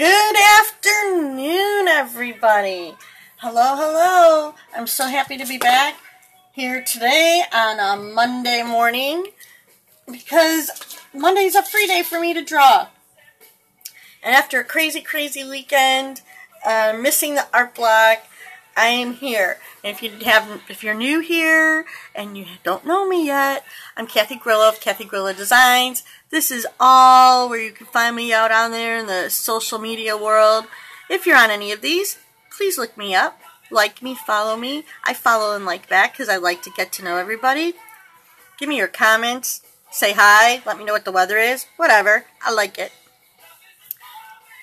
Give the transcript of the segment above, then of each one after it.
Good afternoon, everybody. Hello, hello. I'm so happy to be back here today on a Monday morning because Monday's a free day for me to draw. And after a crazy, crazy weekend, uh, missing the art block, I am here. And if you have, if you're new here and you don't know me yet, I'm Kathy Grillo of Kathy Grillo Designs. This is all where you can find me out on there in the social media world. If you're on any of these, please look me up, like me, follow me. I follow and like back because I like to get to know everybody. Give me your comments, say hi, let me know what the weather is, whatever. I like it.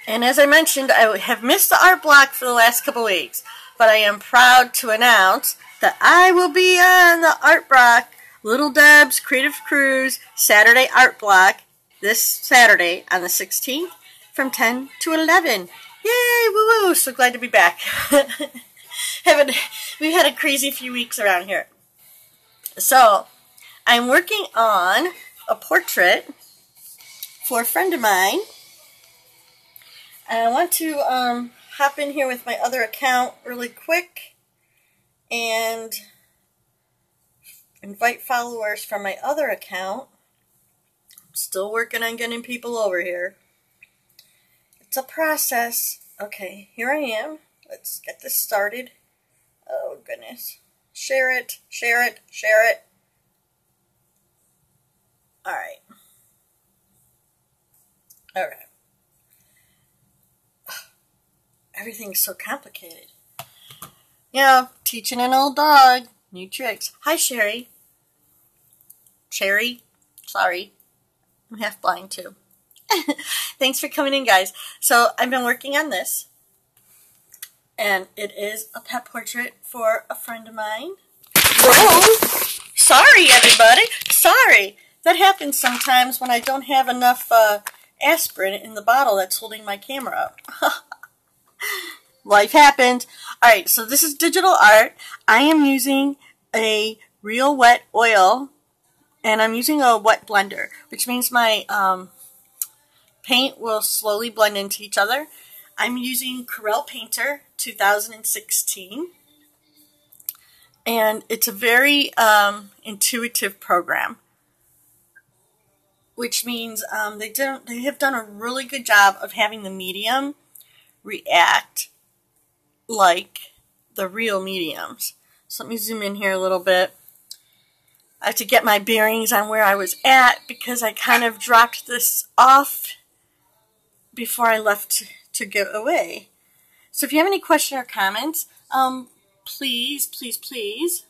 And as I mentioned, I have missed the art block for the last couple weeks but I am proud to announce that I will be on the Art Block Little Dub's Creative Cruise Saturday Art Block this Saturday on the 16th from 10 to 11. Yay, woo woo, so glad to be back. Haven't, we've had a crazy few weeks around here. So, I'm working on a portrait for a friend of mine. And I want to um, hop in here with my other account really quick and invite followers from my other account. Still working on getting people over here. It's a process. Okay, here I am. Let's get this started. Oh, goodness. Share it, share it, share it. All right. All right. everything's so complicated. Yeah, teaching an old dog new tricks. Hi, Sherry. Sherry? Sorry. I'm half blind too. Thanks for coming in, guys. So, I've been working on this. And it is a pet portrait for a friend of mine. Whoa! Sorry, everybody. Sorry. That happens sometimes when I don't have enough uh, aspirin in the bottle that's holding my camera up. Life happened. Alright, so this is digital art. I am using a real wet oil and I'm using a wet blender, which means my um, paint will slowly blend into each other. I'm using Corel Painter 2016 and it's a very um, intuitive program which means um, they, did, they have done a really good job of having the medium react like the real mediums. So let me zoom in here a little bit. Have to get my bearings on where I was at because I kind of dropped this off before I left to, go away. So if you have any question or comments, um, please, please, please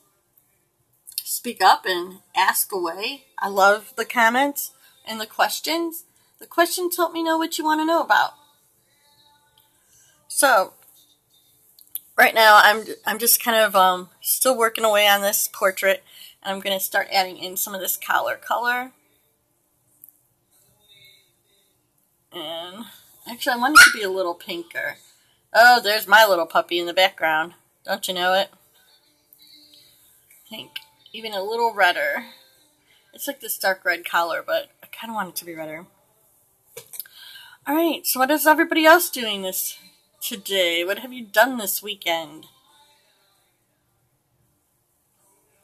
speak up and ask away. I love the comments and the questions. The questions help me know what you want to know about. So, right now I'm I'm just kind of um, still working away on this portrait, I'm going to start adding in some of this collar color. And actually, I want it to be a little pinker. Oh, there's my little puppy in the background. Don't you know it? Pink. Even a little redder. It's like this dark red collar, but I kind of want it to be redder. Alright, so what is everybody else doing this today? What have you done this weekend?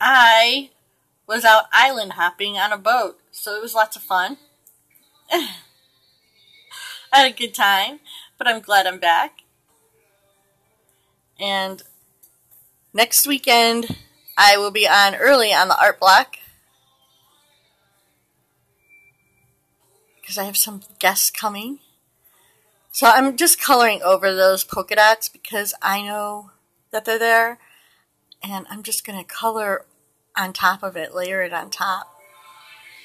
I was out island hopping on a boat, so it was lots of fun. I had a good time, but I'm glad I'm back. And next weekend, I will be on early on the art block because I have some guests coming. So I'm just coloring over those polka dots because I know that they're there. And I'm just going to color on top of it, layer it on top.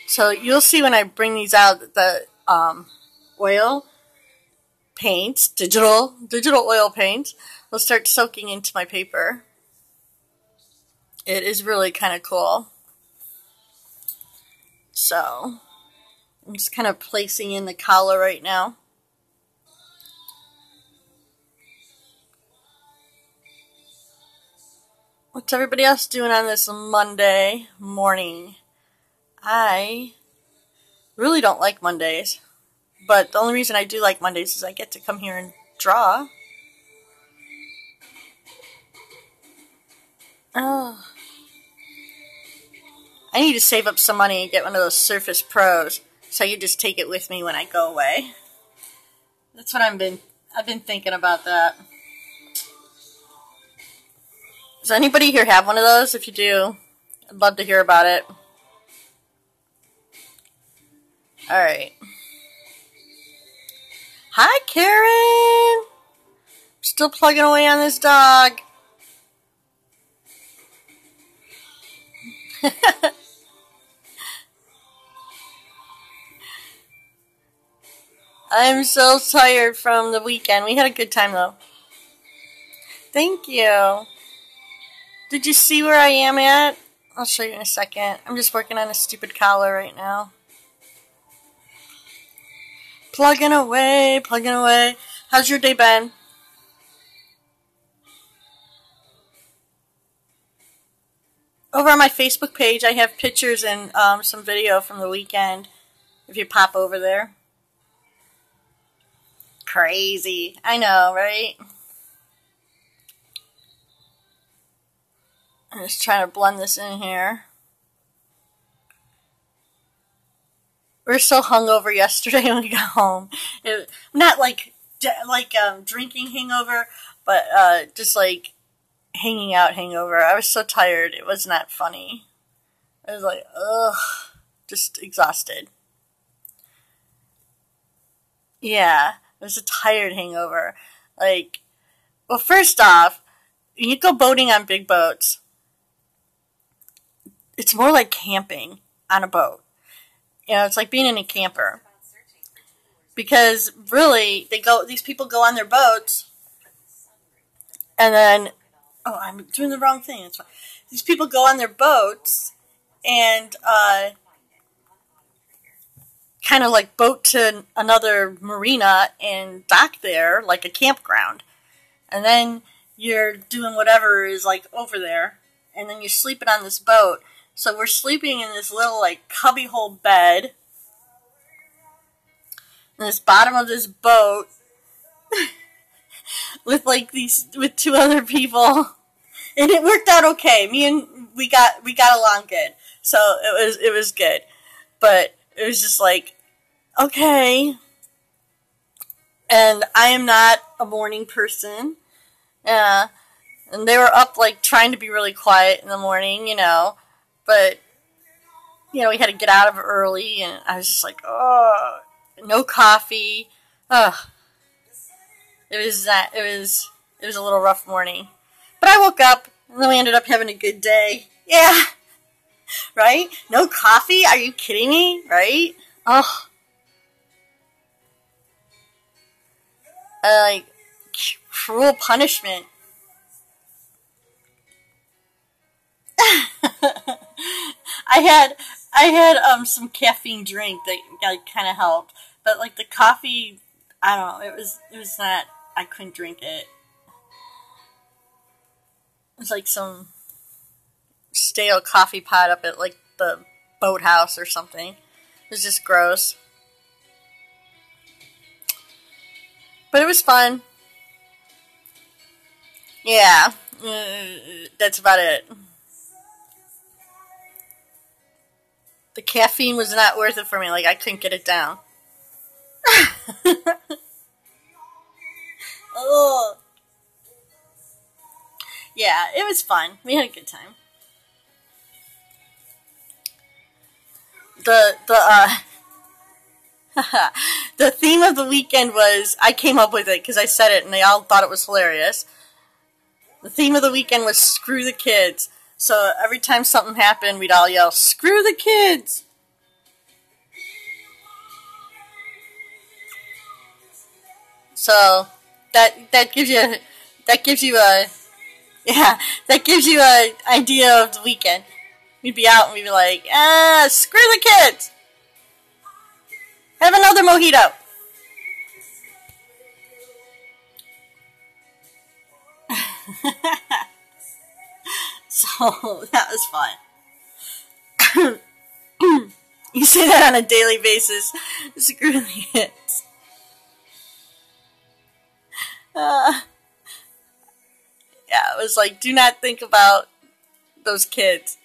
So you'll see when I bring these out, the um, oil paint, digital, digital oil paint, will start soaking into my paper. It is really kind of cool. So I'm just kind of placing in the collar right now. What's everybody else doing on this Monday morning? I really don't like Mondays, But the only reason I do like Mondays is I get to come here and draw. Oh. I need to save up some money and get one of those Surface Pros so you just take it with me when I go away. That's what I've been I've been thinking about that. Does anybody here have one of those? If you do, I'd love to hear about it. Alright. Hi, Karen! Still plugging away on this dog. I'm so tired from the weekend. We had a good time though. Thank you. Did you see where I am at? I'll show you in a second. I'm just working on a stupid collar right now. Plugging away, plugging away. How's your day been? Over on my Facebook page, I have pictures and um, some video from the weekend. If you pop over there. Crazy. I know, right? I'm just trying to blend this in here. We were so hungover yesterday when we got home. It, not like like um, drinking hangover, but uh, just like hanging out hangover. I was so tired. It was not funny. I was like, ugh, just exhausted. Yeah. It was a tired hangover. Like, well, first off, you go boating on big boats, it's more like camping on a boat. You know, it's like being in a camper. Because really, they go. These people go on their boats, and then, oh, I'm doing the wrong thing. It's fine. These people go on their boats, and uh, kind of like boat to another marina and dock there like a campground. And then you're doing whatever is like over there. And then you're sleeping on this boat. So we're sleeping in this little like cubbyhole bed. In this bottom of this boat. with like these with two other people. And it worked out okay. Me and we got we got along good. So it was it was good. But it was just like okay. And I am not a morning person. Yeah. And they were up, like, trying to be really quiet in the morning, you know. But, you know, we had to get out of it early, and I was just like, oh, no coffee. Ugh. It was that, it was, it was a little rough morning. But I woke up, and then we ended up having a good day. Yeah. Right? No coffee? Are you kidding me? Right? Oh. like cruel punishment. I had I had um some caffeine drink that like, kind of helped, but like the coffee, I don't know. It was it was not. I couldn't drink it. It was like some stale coffee pot up at like the boathouse or something. It was just gross. But it was fun. Yeah, uh, that's about it. The caffeine was not worth it for me. Like, I couldn't get it down. oh. Yeah, it was fun. We had a good time. The, the, uh, the theme of the weekend was I came up with it because I said it and they all thought it was hilarious. The theme of the weekend was screw the kids. So every time something happened, we'd all yell, "Screw the kids!" So that that gives you that gives you a yeah that gives you an idea of the weekend. We'd be out and we'd be like, "Ah, screw the kids." Have another mojito. So that was fun. you say that on a daily basis. Screw it. Uh, yeah, it was like, do not think about those kids.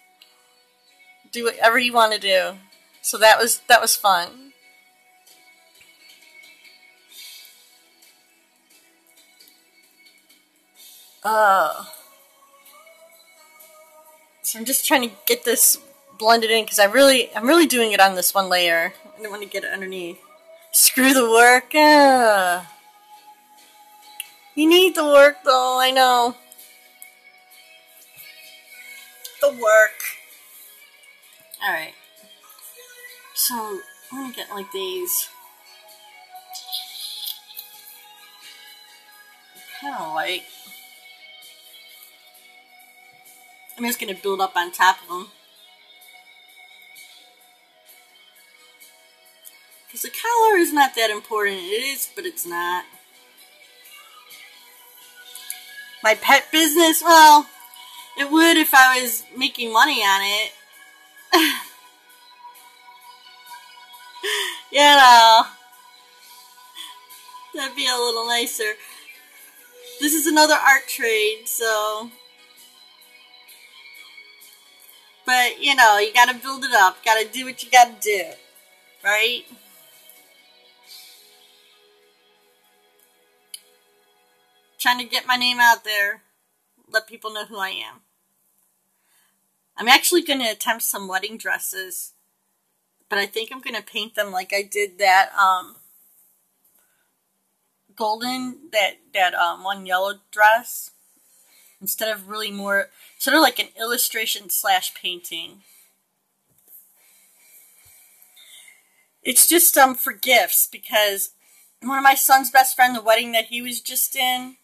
Do whatever you want to do. So that was that was fun. Oh so I'm just trying to get this blended in because I really I'm really doing it on this one layer. I don't want to get it underneath. Screw the work. Uh. You need the work though, I know. The work. Alright. So, I'm gonna get like these. Kind of light. I'm just gonna build up on top of them. Because the color is not that important. It is, but it's not. My pet business? Well, it would if I was making money on it. you know. That'd be a little nicer. This is another art trade, so. But, you know, you gotta build it up. Gotta do what you gotta do. Right? trying to get my name out there, let people know who I am. I'm actually going to attempt some wedding dresses, but I think I'm going to paint them like I did that um, golden, that, that um, one yellow dress, instead of really more, sort of like an illustration slash painting. It's just um for gifts because one of my son's best friend, the wedding that he was just in,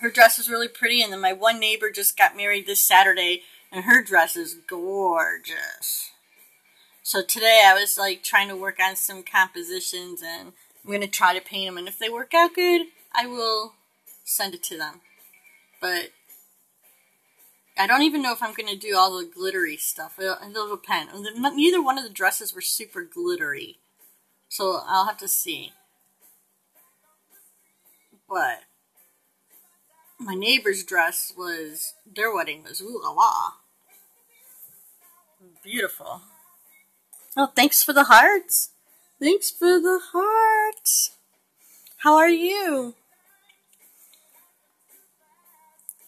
her dress was really pretty. And then my one neighbor just got married this Saturday, and her dress is gorgeous. So today I was like trying to work on some compositions, and I'm gonna try to paint them. And if they work out good, I will send it to them. But I don't even know if I'm gonna do all the glittery stuff. It'll, it'll depend. Neither one of the dresses were super glittery, so I'll have to see. But my neighbor's dress was their wedding was ooh la la. Beautiful. Oh, thanks for the hearts. Thanks for the hearts. How are you?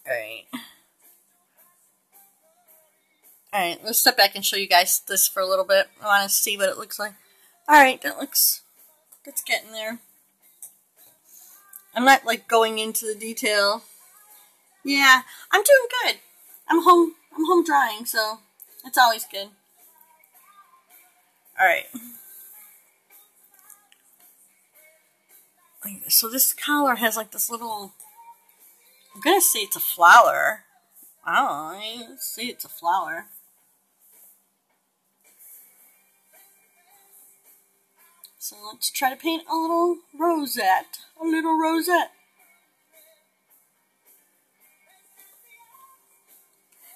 Alright. Alright, let's step back and show you guys this for a little bit. I want to see what it looks like. Alright, that looks, that's getting there. I'm not like going into the detail yeah, I'm doing good. I'm home. I'm home drying, so it's always good. All right. So this collar has like this little. Gonna say it's a flower. I don't know. Say it's a flower. So let's try to paint a little rosette. A little rosette.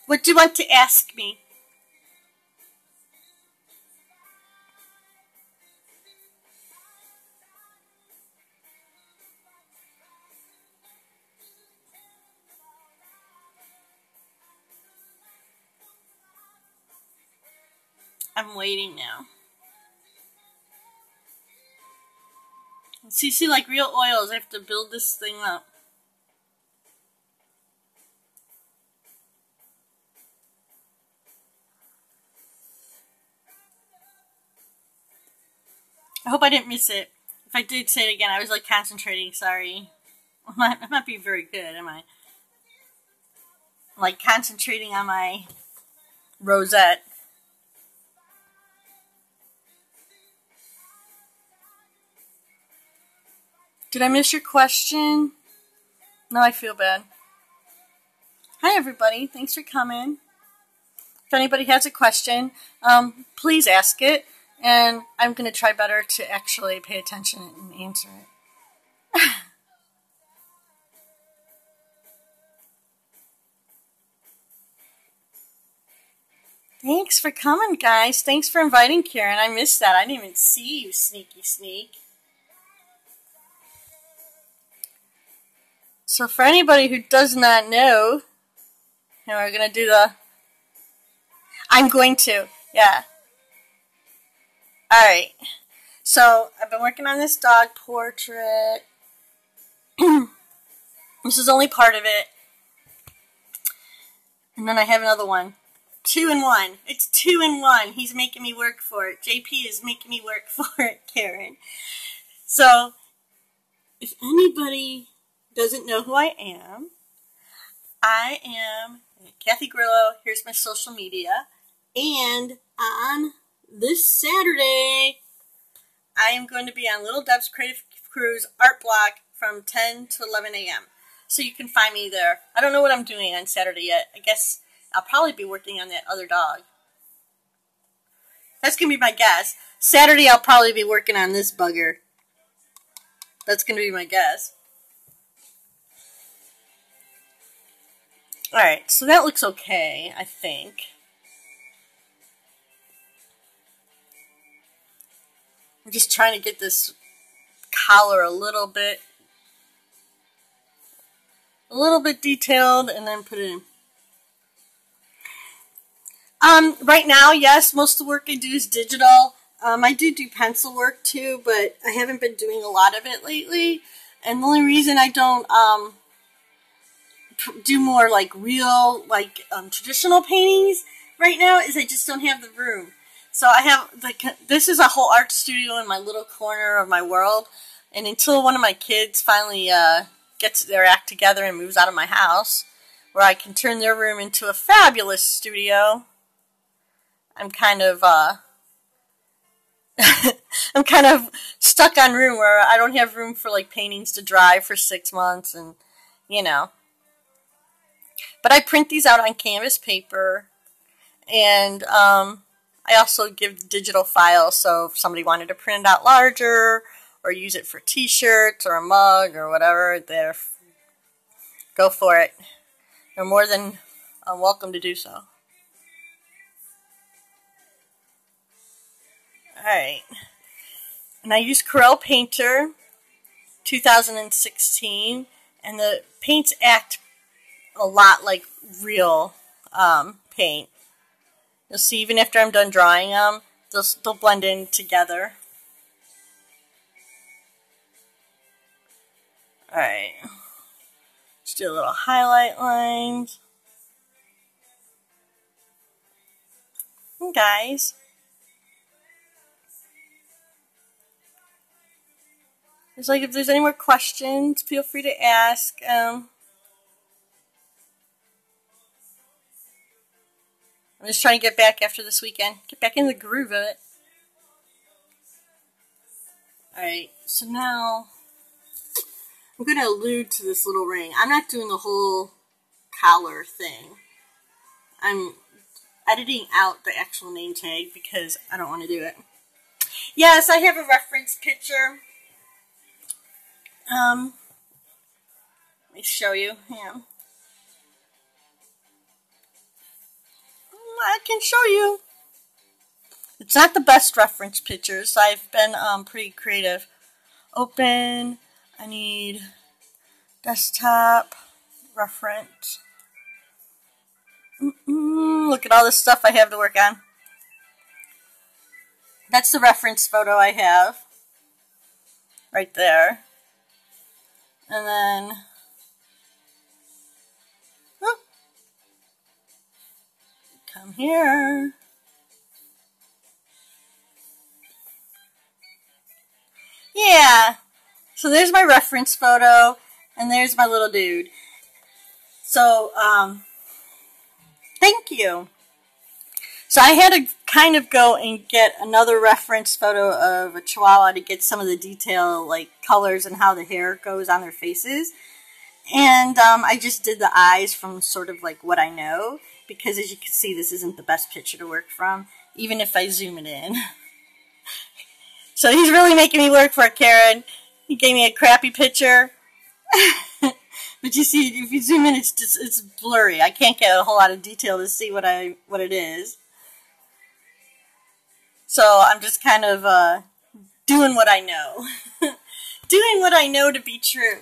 What do you want to ask me? I'm waiting now. See, see, like real oils, I have to build this thing up. I hope I didn't miss it. If I did say it again, I was like concentrating. Sorry. I'm not being very good, am I? Like concentrating on my rosette. Did I miss your question? No, I feel bad. Hi, everybody. Thanks for coming. If anybody has a question, um, please ask it and I'm going to try better to actually pay attention and answer it. Thanks for coming, guys. Thanks for inviting Karen. I missed that. I didn't even see you, sneaky sneak. So for anybody who does not know, you know, we're to do the... I'm going to, yeah. Alright. So, I've been working on this dog portrait. this is only part of it. And then I have another one. Two in one. It's two in one. He's making me work for it. JP is making me work for it, Karen. So, if anybody doesn't know who I am, I am Kathy Grillo. Here's my social media. And on this Saturday, I am going to be on Little Deb's Creative Cruise art block from 10 to 11 a.m. So you can find me there. I don't know what I'm doing on Saturday yet. I guess I'll probably be working on that other dog. That's going to be my guess. Saturday, I'll probably be working on this bugger. That's going to be my guess. Alright, so that looks okay, I think. I'm just trying to get this collar a little bit a little bit detailed and then put it in. Um, right now, yes, most of the work I do is digital. Um, I do do pencil work too, but I haven't been doing a lot of it lately. And the only reason I don't um, do more like real, like um, traditional paintings right now is I just don't have the room. So I have like this is a whole art studio in my little corner of my world, and until one of my kids finally uh, gets their act together and moves out of my house, where I can turn their room into a fabulous studio, I'm kind of uh, I'm kind of stuck on room where I don't have room for like paintings to dry for six months and you know but I print these out on canvas paper, and um, I also give digital files. So if somebody wanted to print it out larger or use it for T-shirts or a mug or whatever, there, go for it. You're more than uh, welcome to do so. Alright. And I use Corel Painter 2016, and the paints act a lot like real um, paint. You'll see even after I'm done drawing them, they'll, they'll blend in together. Alright. Just do a little highlight lines. And guys. It's like if there's any more questions, feel free to ask. Um, I'm just trying to get back after this weekend. Get back in the groove of it. Alright, so now I'm going to allude to this little ring. I'm not doing the whole collar thing. I'm editing out the actual name tag because I don't want to do it. Yes, I have a reference picture. Um, let me show you. Yeah. I can show you. It's not the best reference pictures. I've been um, pretty creative. Open. I need desktop reference. Mm -mm, look at all this stuff I have to work on. That's the reference photo I have. Right there. And then Come here. Yeah. So there's my reference photo, and there's my little dude. So, um, thank you. So I had to kind of go and get another reference photo of a chihuahua to get some of the detail, like colors and how the hair goes on their faces. And um, I just did the eyes from sort of like what I know because as you can see, this isn't the best picture to work from, even if I zoom it in. so he's really making me work for it, Karen. He gave me a crappy picture. but you see, if you zoom in, it's just, it's blurry. I can't get a whole lot of detail to see what I what it is. So I'm just kind of uh, doing what I know. doing what I know to be true.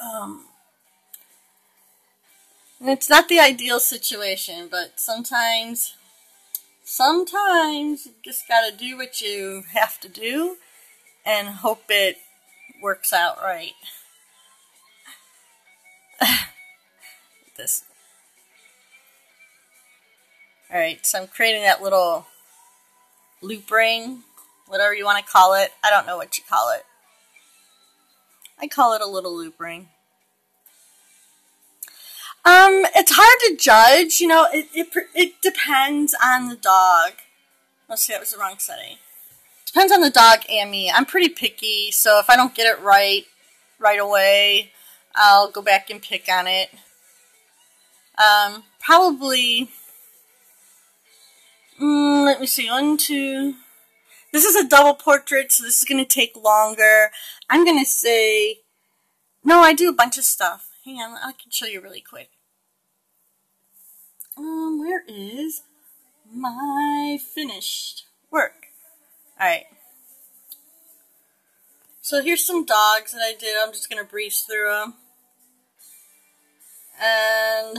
Um, and it's not the ideal situation, but sometimes, sometimes you just gotta do what you have to do and hope it works out right. this. Alright, so I'm creating that little loop ring, whatever you want to call it. I don't know what you call it. I call it a little loop ring. Um, it's hard to judge. You know, it, it, it depends on the dog. Let's see, that was the wrong setting. Depends on the dog and me. I'm pretty picky, so if I don't get it right right away, I'll go back and pick on it. Um, probably, mm, let me see, one, two, this is a double portrait, so this is going to take longer. I'm going to say, no, I do a bunch of stuff. Hang on, I can show you really quick. Um, where is my finished work? Alright. So here's some dogs that I did. I'm just going to breeze through them. And...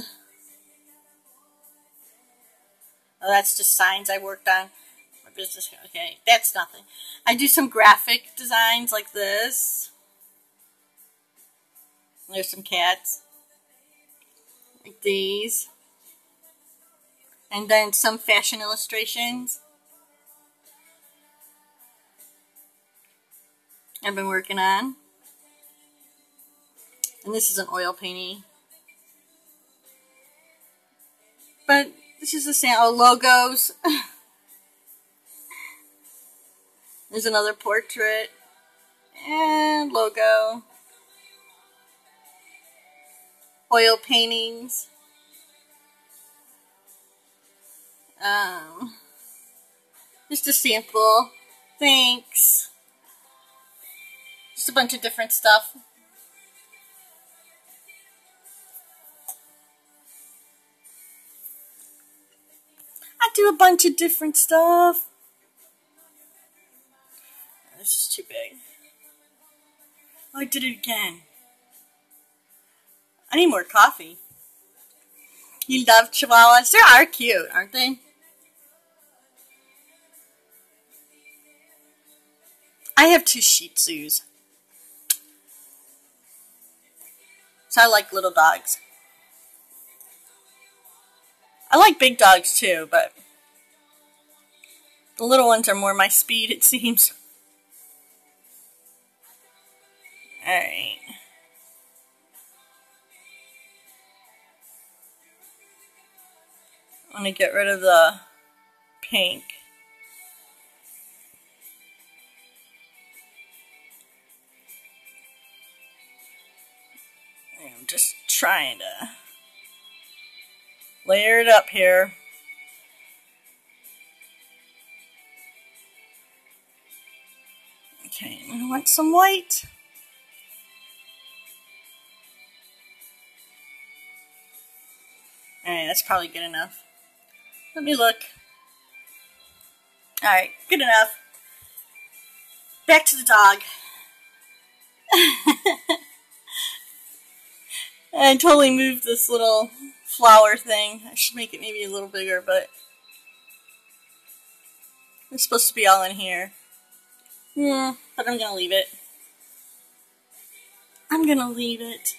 Oh, that's just signs I worked on. Business. Okay, that's nothing. I do some graphic designs like this. There's some cats. Like these and then some fashion illustrations. I've been working on. And this is an oil painting. But this is the same. Oh, logos. There's another portrait. And logo. Oil paintings. Um, just a sample. Thanks. Just a bunch of different stuff. I do a bunch of different stuff. This is too big. I did it again. I need more coffee. You love chihuahuas? They are cute, aren't they? I have two Shih Tzus. So I like little dogs. I like big dogs too, but the little ones are more my speed, it seems. Alright. I'm going to get rid of the pink. I'm just trying to layer it up here. Okay, I want some white. Alright, that's probably good enough. Let me look. Alright, good enough. Back to the dog. I totally moved this little flower thing. I should make it maybe a little bigger, but it's supposed to be all in here. Yeah, but I'm gonna leave it. I'm gonna leave it.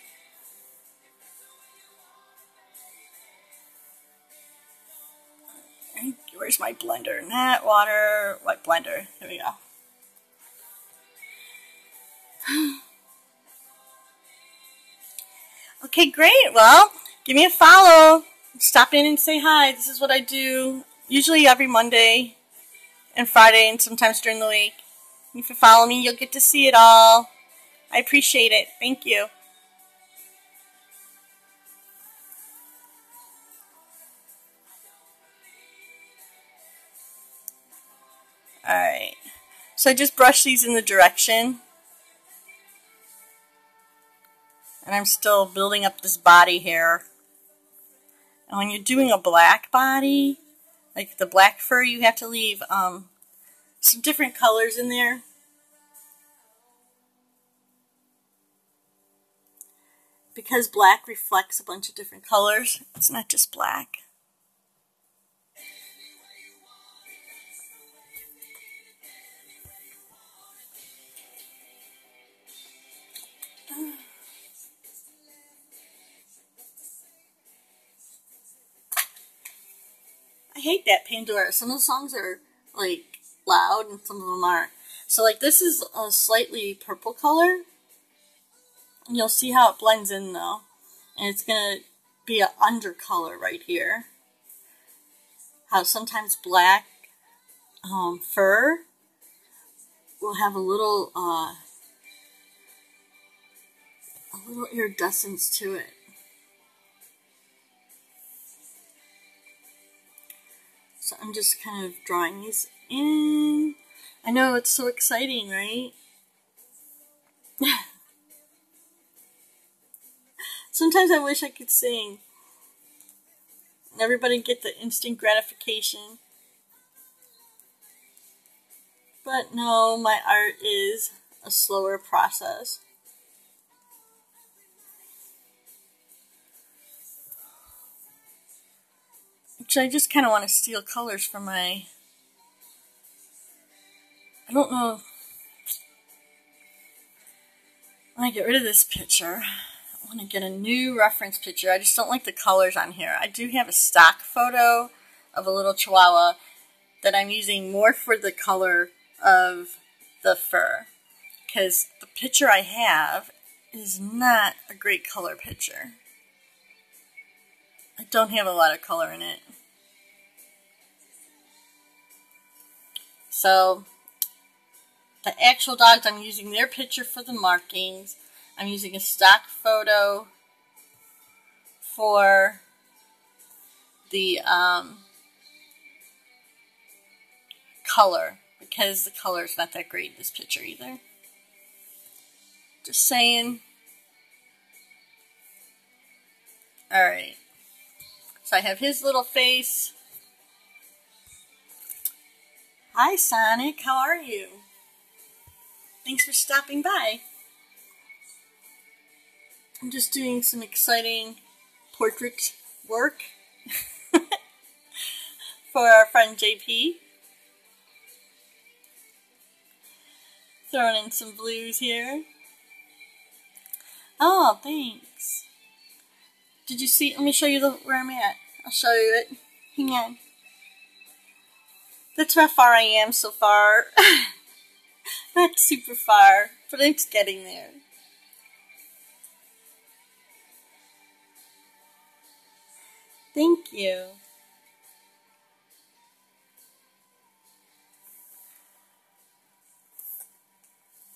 Where's my blender? Net water, What blender. There we go. Okay, great. Well, give me a follow. Stop in and say hi. This is what I do usually every Monday and Friday and sometimes during the week. If you follow me, you'll get to see it all. I appreciate it. Thank you. Alright. So I just brush these in the direction and I'm still building up this body here. And when you're doing a black body, like the black fur, you have to leave um, some different colors in there. because black reflects a bunch of different colors, it's not just black. I hate that Pandora. Some of the songs are like loud and some of them aren't. So like this is a slightly purple color. You'll see how it blends in though. And it's to be an undercolor right here. How sometimes black um, fur will have a little uh, a little iridescence to it. So I'm just kind of drawing these in. I know it's so exciting, right? Sometimes I wish I could sing. Everybody get the instant gratification. But no, my art is a slower process. I just kind of want to steal colors from my... I don't know... I get rid of this picture, I want to get a new reference picture. I just don't like the colors on here. I do have a stock photo of a little chihuahua that I'm using more for the color of the fur. Because the picture I have is not a great color picture. I don't have a lot of color in it. So the actual dogs, I'm using their picture for the markings. I'm using a stock photo for the um, color because the color is not that great in this picture either. Just saying. Alright. So I have his little face. Hi, Sonic. How are you? Thanks for stopping by. I'm just doing some exciting portrait work for our friend JP. Throwing in some blues here. Oh, thanks. Did you see? Let me show you the, where I'm at. I'll show you it. Hang on. That's how far I am so far. Not super far, but it's getting there. Thank you.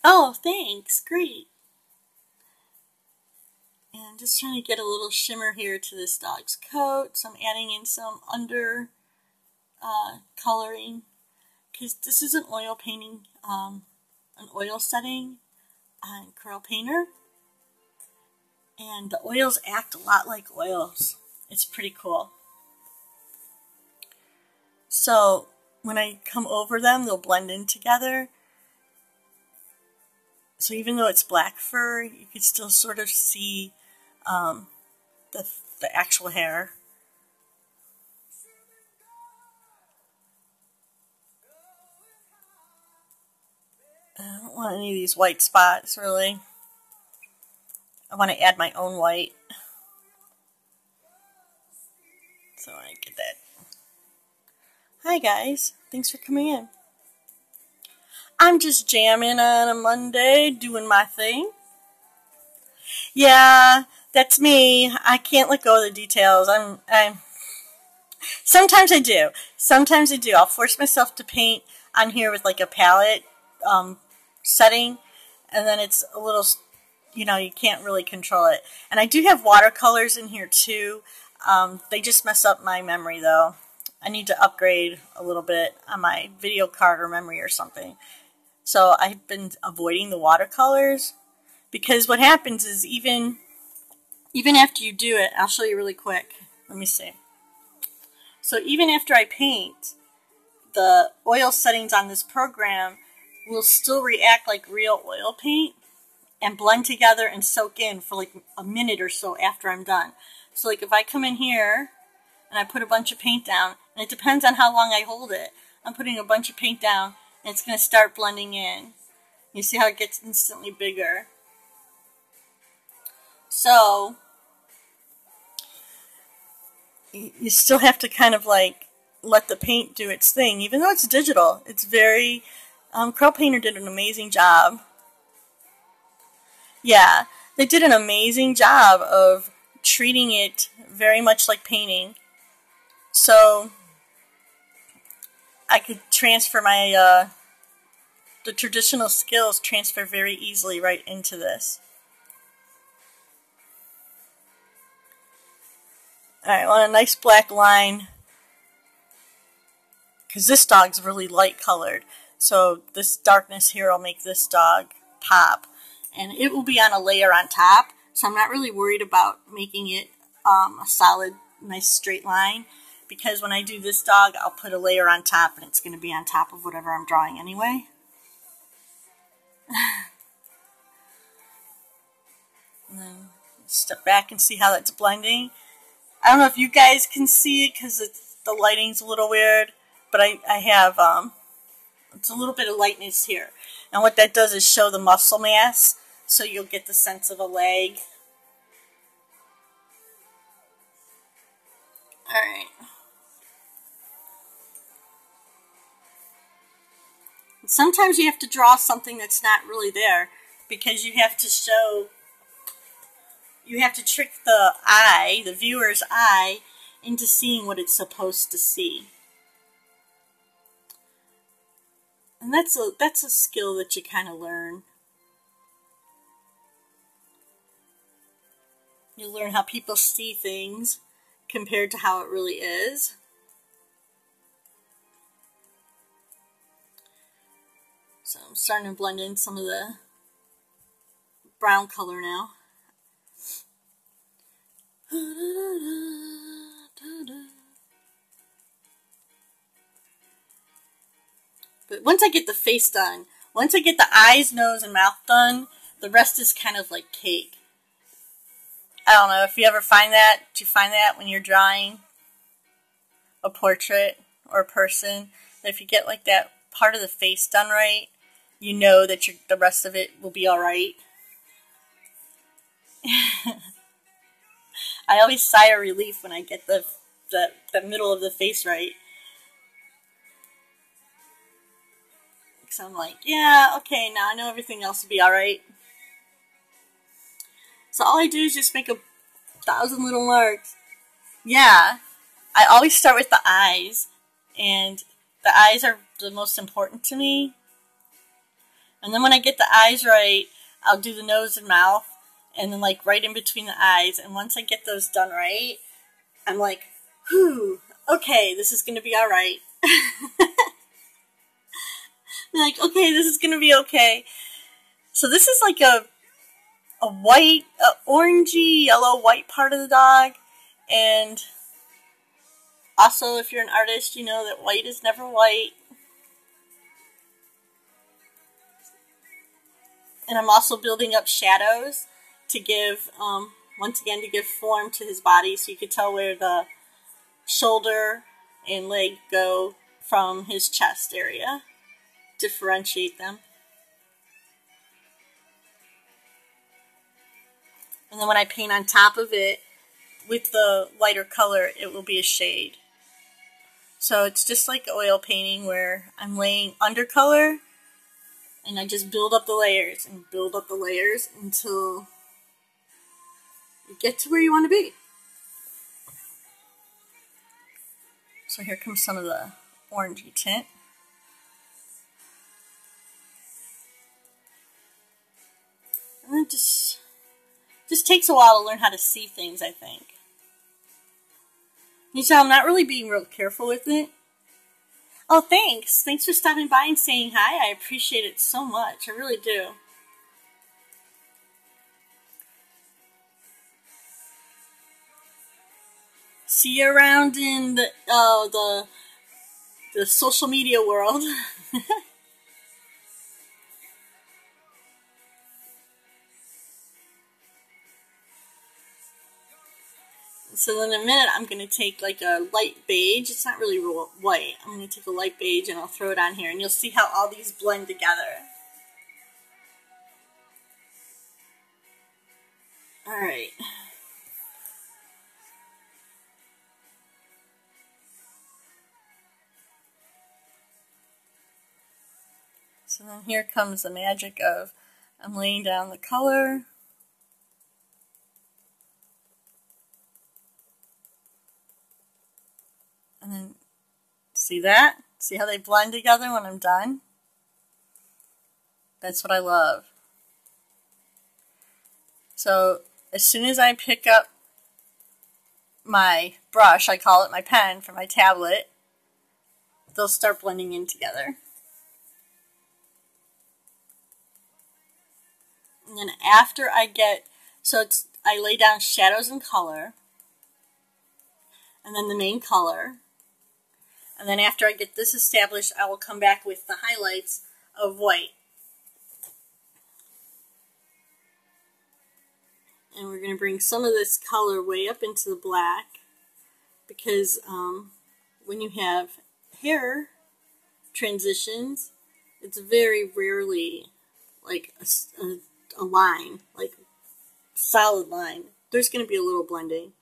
Oh, thanks. Great. And I'm just trying to get a little shimmer here to this dog's coat. So I'm adding in some under uh, coloring because this is an oil painting, um, an oil setting on Corel Painter. And the oils act a lot like oils. It's pretty cool. So when I come over them, they'll blend in together. So even though it's black fur, you can still sort of see um, the, the actual hair. I don't want any of these white spots, really. I want to add my own white. So I get that. Hi, guys. Thanks for coming in. I'm just jamming on a Monday, doing my thing. Yeah, that's me. I can't let go of the details. I'm, I'm, sometimes I do. Sometimes I do. I'll force myself to paint on here with like a palette, um, setting, and then it's a little, you know, you can't really control it. And I do have watercolors in here too. Um, they just mess up my memory though. I need to upgrade a little bit on my video card or memory or something. So I've been avoiding the watercolors because what happens is even even after you do it, I'll show you really quick. Let me see. So even after I paint, the oil settings on this program will still react like real oil paint and blend together and soak in for like a minute or so after I'm done. So like if I come in here and I put a bunch of paint down, and it depends on how long I hold it. I'm putting a bunch of paint down and it's going to start blending in. You see how it gets instantly bigger. So, you still have to kind of like let the paint do its thing, even though it's digital. It's very, um, Corel Painter did an amazing job. Yeah, they did an amazing job of treating it very much like painting. So, I could transfer my, uh, the traditional skills transfer very easily right into this. Alright, on a nice black line, because this dog's really light colored, so this darkness here will make this dog pop. And it will be on a layer on top, so I'm not really worried about making it um, a solid, nice straight line, because when I do this dog, I'll put a layer on top, and it's going to be on top of whatever I'm drawing anyway. step back and see how that's blending. I don't know if you guys can see it because the lighting's a little weird, but I, I have um, it's a little bit of lightness here. And what that does is show the muscle mass, so you'll get the sense of a leg. Alright. Sometimes you have to draw something that's not really there because you have to show you have to trick the eye, the viewer's eye, into seeing what it's supposed to see. And that's a that's a skill that you kind of learn. You learn how people see things compared to how it really is. So I'm starting to blend in some of the brown color now. But once I get the face done, once I get the eyes, nose, and mouth done, the rest is kind of like cake. I don't know if you ever find that. Do you find that when you're drawing a portrait or a person? That if you get like that part of the face done right, you know that the rest of it will be all right. I always sigh a relief when I get the, the, the middle of the face right. So I'm like, yeah, okay, now I know everything else will be alright. So all I do is just make a thousand little marks. Yeah, I always start with the eyes, and the eyes are the most important to me. And then when I get the eyes right, I'll do the nose and mouth, and then like right in between the eyes. And once I get those done right, I'm like, whew, okay, this is to be all right. like, okay, this is to be okay. So this is like a a white, a orangey, yellow, white part of the dog. And also, if you're an artist, you know that white is never white. And I'm also building up shadows to give, um, once again, to give form to his body so you could tell where the shoulder and leg go from his chest area. Differentiate them. And then when I paint on top of it with the lighter color, it will be a shade. So it's just like oil painting where I'm laying undercolor and I just build up the layers and build up the layers until you get to where you want to be. So here comes some of the orangey tint. It just, just takes a while to learn how to see things, I think. You see, I'm not really being real careful with it. Oh, thanks. Thanks for stopping by and saying hi. I appreciate it so much. I really do. See you around in the uh, the the social media world. So in a minute, I'm going to take like a light beige. It's not really white. I'm going to take a light beige and I'll throw it on here. And you'll see how all these blend together. Alright. So then here comes the magic of I'm laying down the color. And then see that? See how they blend together when I'm done? That's what I love. So as soon as I pick up my brush, I call it my pen for my tablet, they'll start blending in together. And then after I get, so it's, I lay down shadows and color, and then the main color. And then after I get this established, I will come back with the highlights of white. And we're going to bring some of this color way up into the black because um, when you have hair transitions, it's very rarely like a, a a line, like solid line. There's going to be a little blending.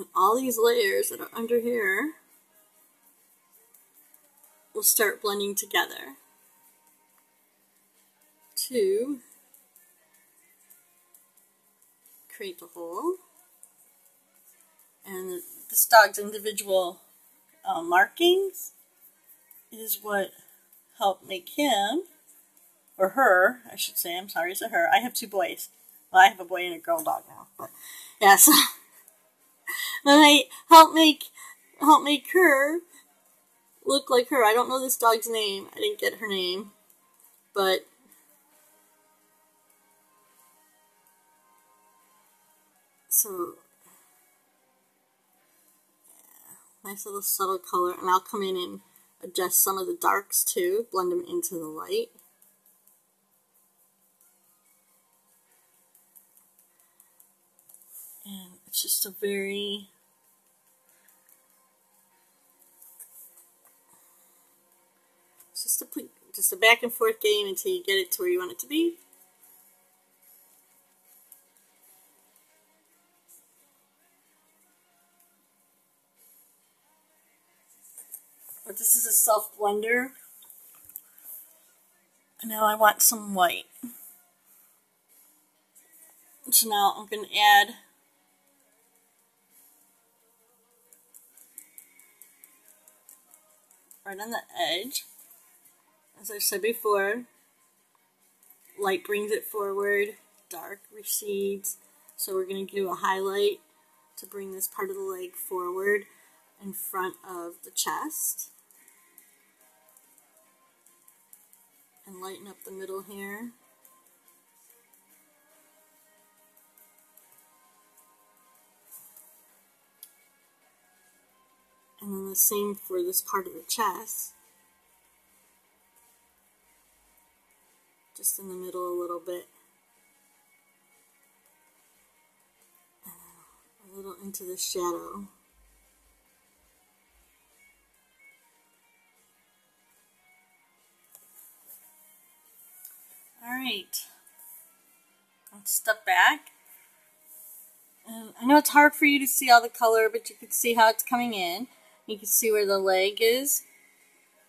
And all these layers that are under here will start blending together to create the hole. And this dog's individual uh, markings is what helped make him, or her, I should say, I'm sorry, it's a her. I have two boys. Well, I have a boy and a girl dog now, but yes. I help make help make her look like her. I don't know this dog's name. I didn't get her name, but so nice little subtle color. And I'll come in and adjust some of the darks too, blend them into the light. It's just a very just a just a back and forth game until you get it to where you want it to be. But this is a self blender. And now I want some white. So now I'm going to add right on the edge. As I said before, light brings it forward, dark recedes. So we're going to do a highlight to bring this part of the leg forward in front of the chest. and lighten up the middle here. And then the same for this part of the chest. Just in the middle a little bit. A little into the shadow. Alright. Let's step back. I know it's hard for you to see all the color, but you can see how it's coming in. You can see where the leg is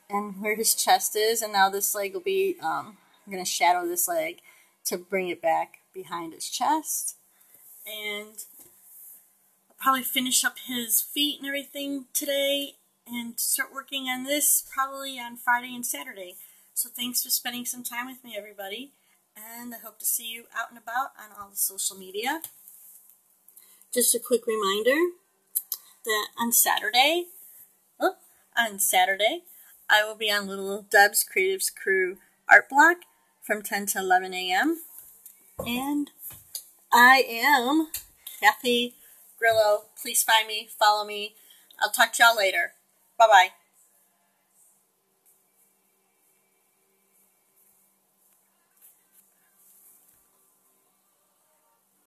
and where his chest is. And now this leg will be, um, I'm going to shadow this leg to bring it back behind his chest. And I'll probably finish up his feet and everything today and start working on this probably on Friday and Saturday. So thanks for spending some time with me, everybody. And I hope to see you out and about on all the social media. Just a quick reminder that on Saturday, on Saturday, I will be on Little Deb's Creatives Crew Art Block from 10 to 11 a.m. And I am Kathy Grillo. Please find me, follow me. I'll talk to y'all later. Bye bye.